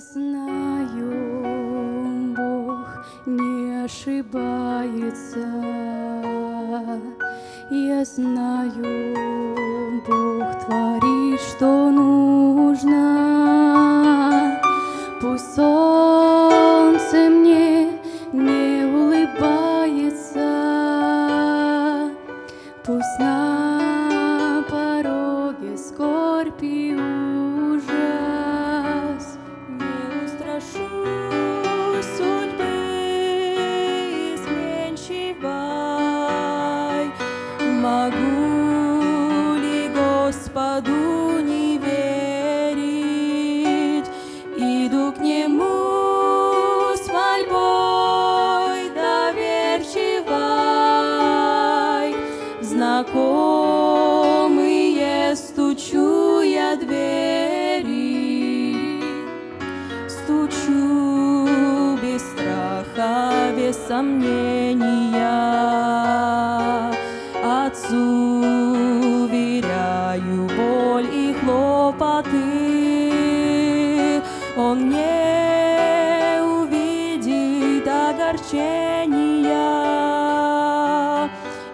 знаю, Бог не ошибается. Я знаю, Бог творит, что нужно. Могу ли Господу не верить? Иду к Нему с мольбой доверчивой. В знакомые стучу я двери. Стучу без страха, без сомнения. Огорчения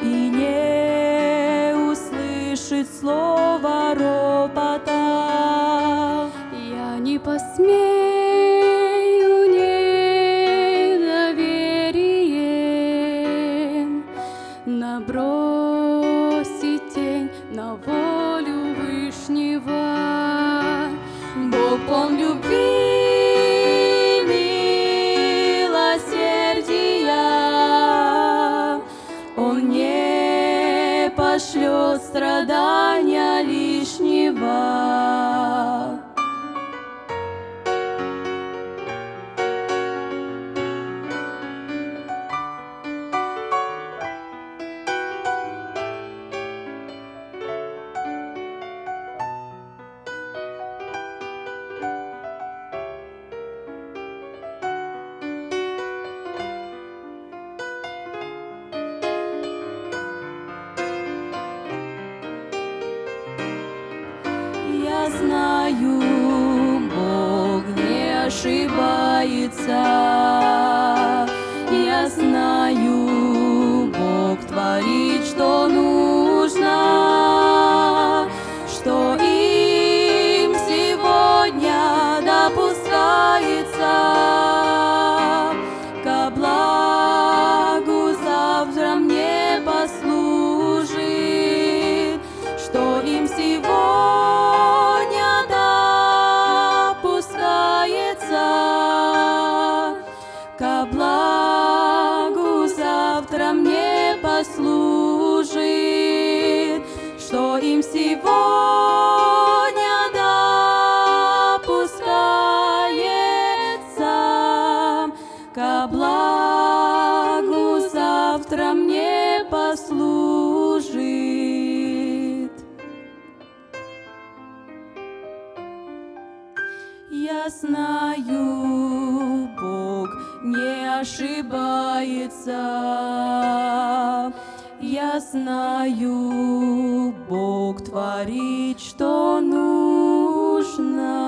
и не услышит слова ропота. Я не посмею недоверием набросить тень на волю Вышнего. Бог полн любви, пошлет страдания лишнего. Я знаю, Бог не ошибается. Я знаю, Бог творит, что нужно, мне послужит, что им сегодня допускается ко благу завтра мне послужит. Я знаю, Бог не ошибается. Я знаю, Бог творит, что нужно.